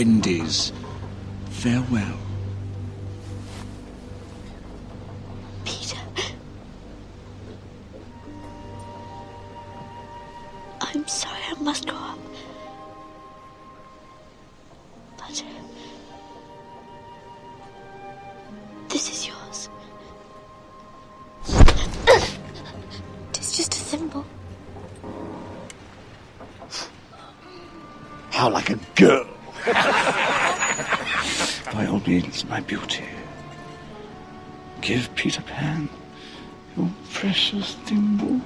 Wendy's. Farewell. Peter. I'm sorry I must go up. But. Uh, this is yours. It's just a thimble. How like a girl. By all means, my beauty. Give Peter Pan your precious thimble.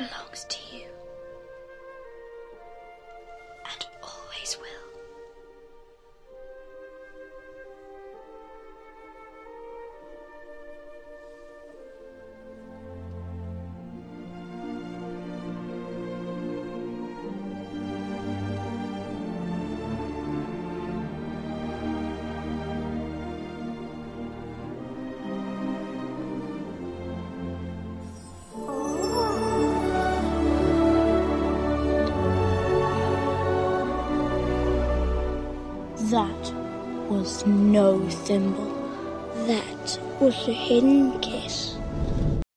Belongs to you. That was no thimble. That was a hidden kiss.